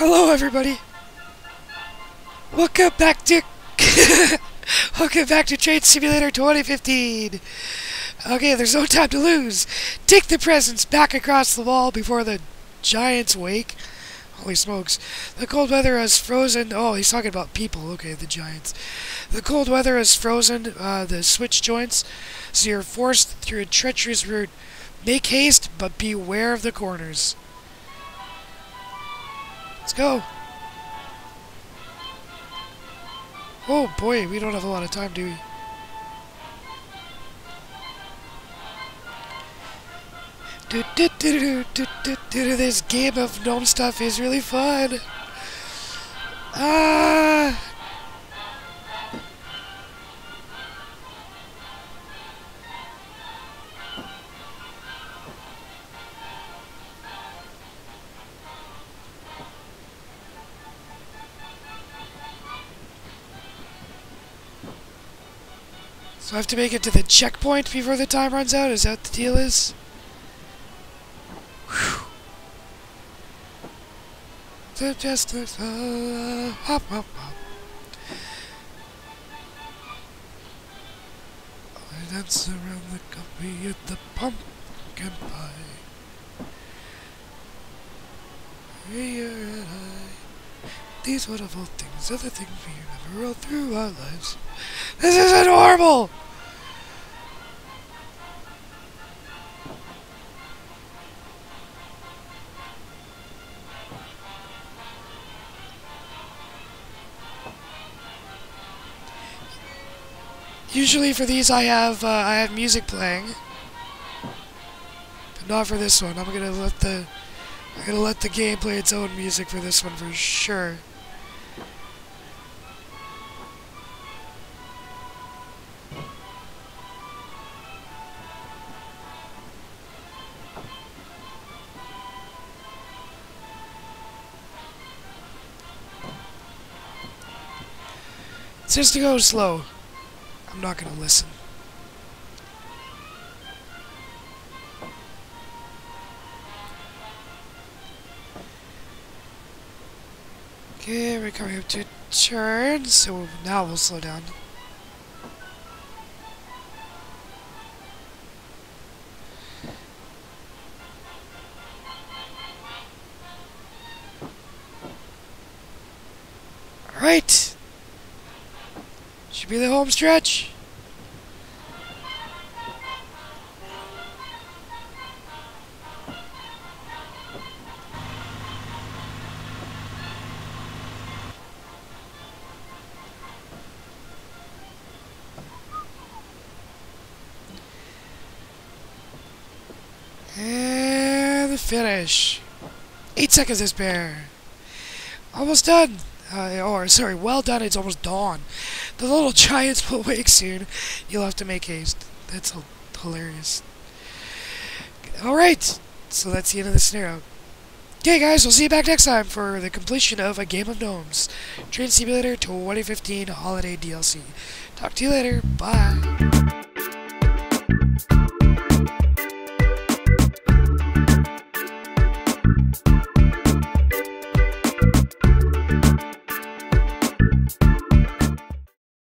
Hello, everybody. Welcome back to Welcome back to Train Simulator 2015. Okay, there's no time to lose. Take the presents back across the wall before the giants wake. Holy smokes. The cold weather has frozen. Oh, he's talking about people. Okay, the giants. The cold weather has frozen uh, the switch joints, so you're forced through a treacherous route. Make haste, but beware of the corners. Let's go. Oh boy, we don't have a lot of time, do we? Do, do, do, do, do, do, this game of gnome stuff is really fun. Ah! So I have to make it to the checkpoint before the time runs out? Is that the deal is? Whew. The justice, uh, hop, hop, hop. I dance around the coffee at the pumpkin pie. I. These wonderful things are the things we never roll through our lives. This isn't horrible! Usually for these I have uh, I have music playing, but not for this one. I'm gonna let the I'm gonna let the game play its own music for this one for sure. It's just to go slow. I'm not gonna listen. Okay, we're coming up to turn, so now we'll slow down. Alright! Should be the home stretch. And the finish. Eight seconds to spare. Almost done. Uh, or, sorry, well done, it's almost dawn. The little giants will wake soon. You'll have to make haste. That's hilarious. Alright, so that's the end of the scenario. Okay, guys, we'll see you back next time for the completion of A Game of Gnomes. Train Simulator 2015 Holiday DLC. Talk to you later. Bye.